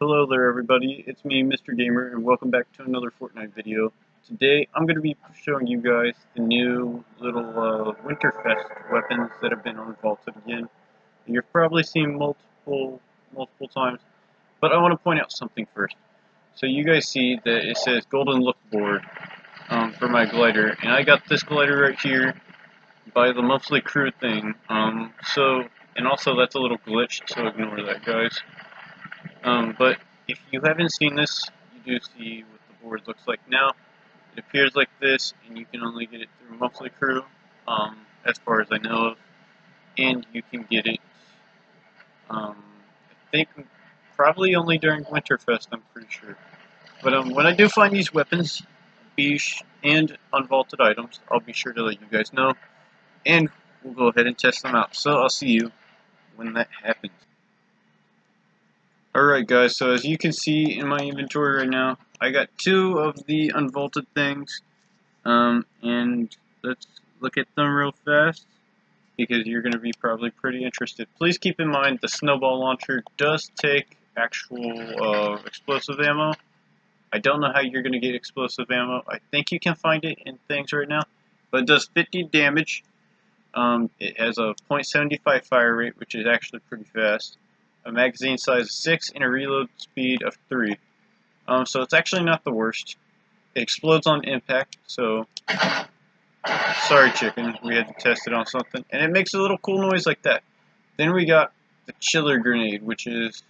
Hello there everybody, it's me Mr. Gamer and welcome back to another Fortnite video. Today I'm going to be showing you guys the new little uh, Winterfest weapons that have been unvaulted again. You've probably seen multiple multiple times, but I want to point out something first. So you guys see that it says Golden Look Board um, for my glider, and I got this glider right here by the monthly crew thing. Um, so, and also that's a little glitch, so ignore that guys. Um, but if you haven't seen this, you do see what the board looks like now. It appears like this, and you can only get it through Monthly Crew, um, as far as I know of. And you can get it, um, I think, probably only during Winterfest, I'm pretty sure. But um, when I do find these weapons and unvaulted items, I'll be sure to let you guys know. And we'll go ahead and test them out. So I'll see you when that happens. Alright guys, so as you can see in my inventory right now, I got two of the unvaulted things. Um, and let's look at them real fast, because you're going to be probably pretty interested. Please keep in mind the snowball launcher does take actual uh, explosive ammo. I don't know how you're going to get explosive ammo. I think you can find it in things right now. But it does 50 damage. Um, it has a .75 fire rate, which is actually pretty fast a magazine size of 6, and a reload speed of 3. Um, so it's actually not the worst. It explodes on impact, so... Sorry, chicken. We had to test it on something. And it makes a little cool noise like that. Then we got the chiller grenade, which is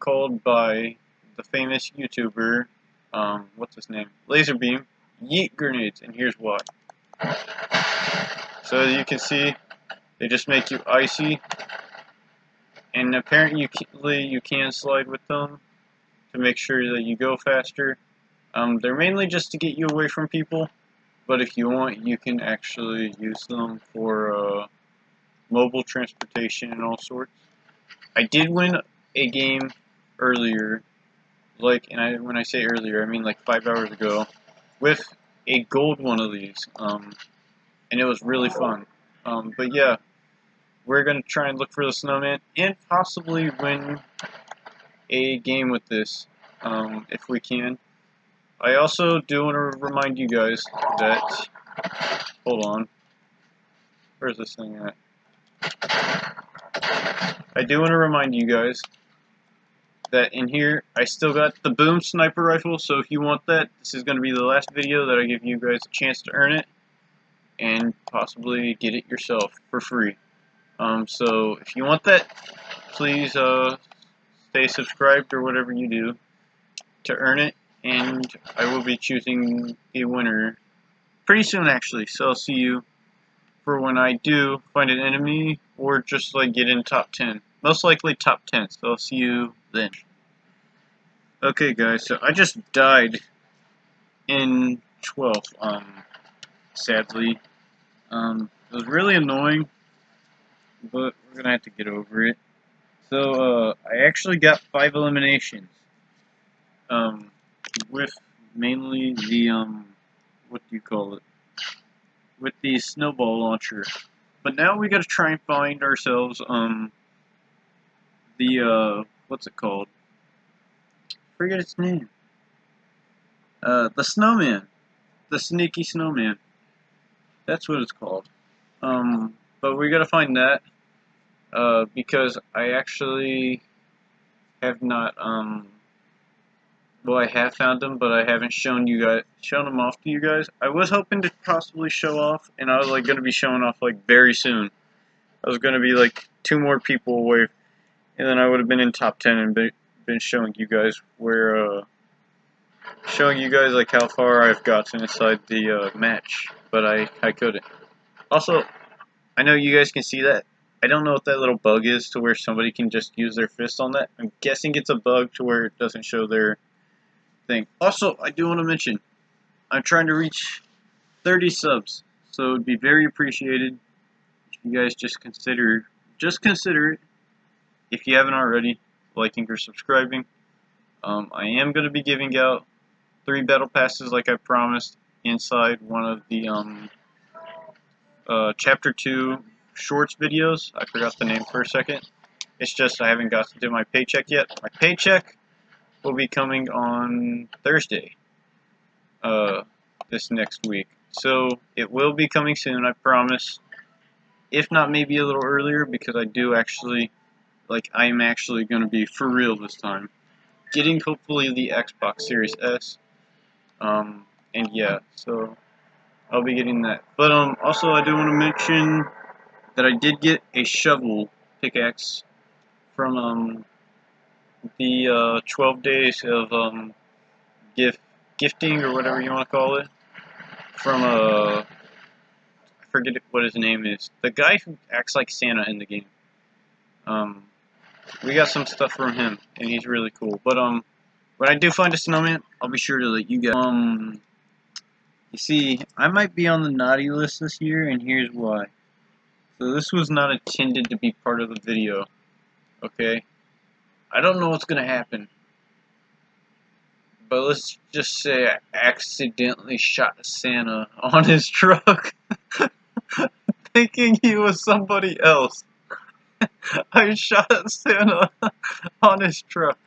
called by the famous YouTuber, um, what's his name? Lazarbeam, Yeet Grenades, and here's why. So as you can see, they just make you icy and apparently you can slide with them to make sure that you go faster. Um, they're mainly just to get you away from people, but if you want, you can actually use them for uh, mobile transportation and all sorts. I did win a game earlier, like, and I, when I say earlier, I mean like five hours ago, with a gold one of these, um, and it was really fun. Um, but yeah, we're going to try and look for the snowman and possibly win a game with this um, if we can. I also do want to remind you guys that, hold on, where's this thing at? I do want to remind you guys that in here I still got the boom sniper rifle so if you want that this is going to be the last video that I give you guys a chance to earn it and possibly get it yourself for free. Um, so if you want that, please uh, stay subscribed or whatever you do to earn it, and I will be choosing a winner pretty soon actually. So I'll see you for when I do find an enemy or just like get in top 10. Most likely top 10, so I'll see you then. Okay guys, so I just died in 12th, um, sadly. Um, it was really annoying but we're gonna have to get over it. So, uh, I actually got five eliminations. Um, with mainly the, um, what do you call it? With the snowball launcher. But now we gotta try and find ourselves, um, the, uh, what's it called? I forget its name. Uh, the snowman. The sneaky snowman. That's what it's called. Um, but we gotta find that. Uh, because I actually have not, um, well, I have found them, but I haven't shown you guys, shown them off to you guys. I was hoping to possibly show off, and I was, like, going to be showing off, like, very soon. I was going to be, like, two more people away, and then I would have been in top 10 and be, been showing you guys where, uh, showing you guys, like, how far I've gotten inside the, uh, match, but I, I couldn't. Also, I know you guys can see that I don't know what that little bug is to where somebody can just use their fist on that. I'm guessing it's a bug to where it doesn't show their thing. Also, I do want to mention, I'm trying to reach 30 subs, so it would be very appreciated if you guys just consider, just consider it, if you haven't already, liking or subscribing. Um, I am going to be giving out three battle passes like I promised inside one of the um, uh, chapter 2 shorts videos. I forgot the name for a second. It's just I haven't got to do my paycheck yet. My paycheck will be coming on Thursday. Uh, this next week. So it will be coming soon, I promise. If not, maybe a little earlier because I do actually, like, I am actually going to be for real this time. Getting hopefully the Xbox Series S. Um, and yeah, so I'll be getting that. But um, also I do want to mention that I did get a shovel pickaxe from um the uh, 12 days of um gift gifting or whatever you want to call it from a uh, I forget what his name is. The guy who acts like Santa in the game. Um we got some stuff from him and he's really cool. But um when I do find a snowman I'll be sure to let you guys um you see I might be on the naughty list this year and here's why so this was not intended to be part of the video okay I don't know what's gonna happen but let's just say I accidentally shot Santa on his truck, thinking he was somebody else. I shot Santa on his truck.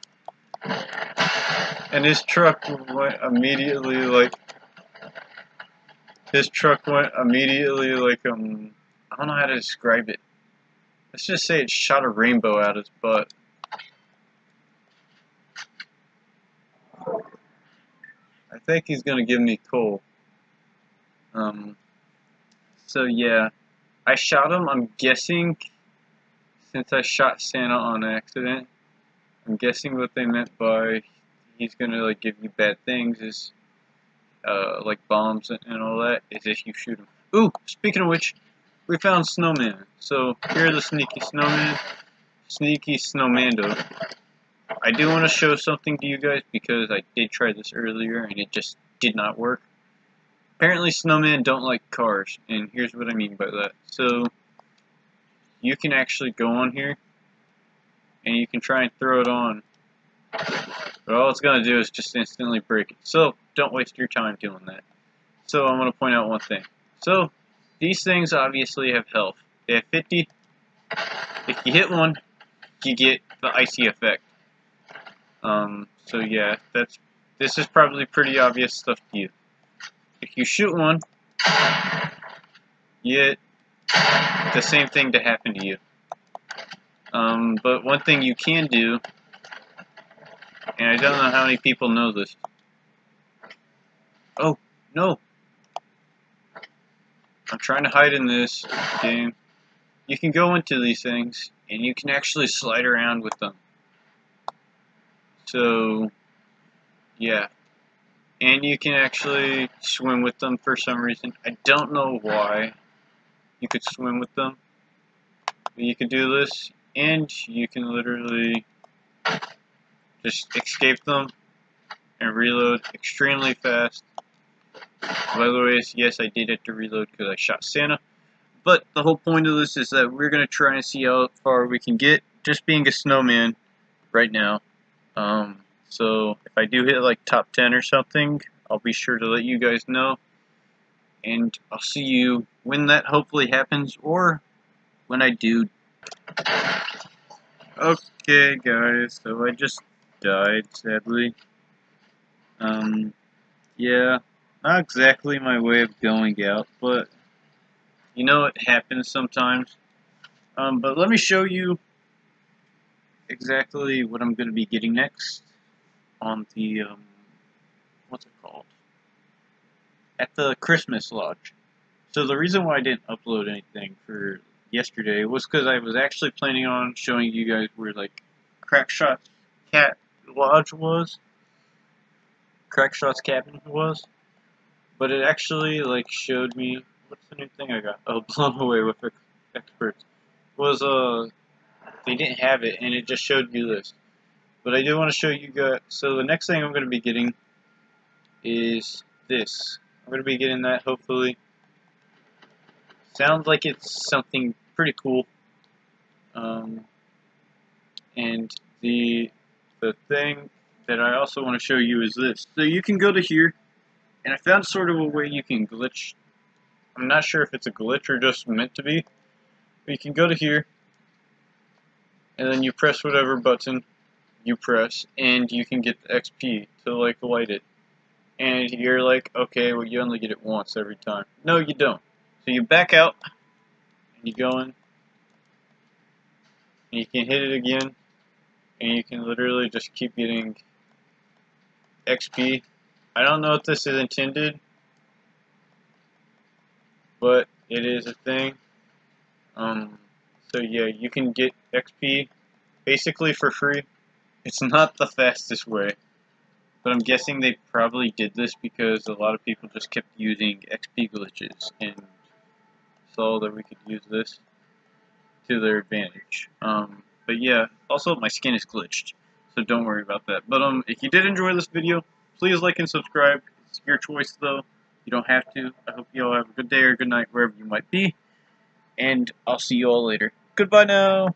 And his truck went immediately like his truck went immediately like um I don't know how to describe it. Let's just say it shot a rainbow out his butt. I think he's gonna give me coal. Um, so yeah, I shot him. I'm guessing since I shot Santa on accident, I'm guessing what they meant by he's gonna like give you bad things is uh, like bombs and, and all that is if you shoot him. Ooh, speaking of which, we found snowman. So here's the sneaky snowman, sneaky snowmando. I do want to show something to you guys because I did try this earlier and it just did not work. Apparently snowmen don't like cars, and here's what I mean by that. So, you can actually go on here, and you can try and throw it on, but all it's going to do is just instantly break it. So, don't waste your time doing that. So, I'm going to point out one thing. So, these things obviously have health. They have 50. If you hit one, you get the icy effect. Um, so yeah, that's this is probably pretty obvious stuff to you. If you shoot one, you get the same thing to happen to you. Um, but one thing you can do, and I don't know how many people know this. Oh, no. I'm trying to hide in this game. You can go into these things, and you can actually slide around with them. So, yeah. And you can actually swim with them for some reason. I don't know why you could swim with them. But you can do this, and you can literally just escape them and reload extremely fast. By the way, yes, I did have to reload because I shot Santa. But the whole point of this is that we're going to try and see how far we can get just being a snowman right now. Um, so if I do hit like top 10 or something, I'll be sure to let you guys know. And I'll see you when that hopefully happens or when I do. Okay, guys, so I just died, sadly. Um, yeah, not exactly my way of going out, but you know it happens sometimes. Um, but let me show you exactly what I'm going to be getting next on the, um, what's it called? At the Christmas Lodge. So the reason why I didn't upload anything for yesterday was because I was actually planning on showing you guys where, like, Crackshot's Cat Lodge was. Crackshot's cabin was. But it actually, like, showed me, what's the new thing I got? Oh, Blown Away with Experts. Was, uh, they didn't have it, and it just showed you this. But I do want to show you guys, so the next thing I'm going to be getting is this. I'm going to be getting that, hopefully. Sounds like it's something pretty cool. Um, and the, the thing that I also want to show you is this. So you can go to here, and I found sort of a way you can glitch. I'm not sure if it's a glitch or just meant to be. But you can go to here, and then you press whatever button you press, and you can get the XP to like light it. And you're like, okay, well you only get it once every time. No, you don't. So you back out, and you go in, and you can hit it again, and you can literally just keep getting XP. I don't know if this is intended, but it is a thing. Um, so yeah, you can get XP basically for free. It's not the fastest way, but I'm guessing they probably did this because a lot of people just kept using XP glitches and saw that we could use this to their advantage. Um, but yeah, also my skin is glitched, so don't worry about that. But um, if you did enjoy this video, please like and subscribe. It's your choice though. You don't have to. I hope you all have a good day or good night wherever you might be. And I'll see you all later. Goodbye now.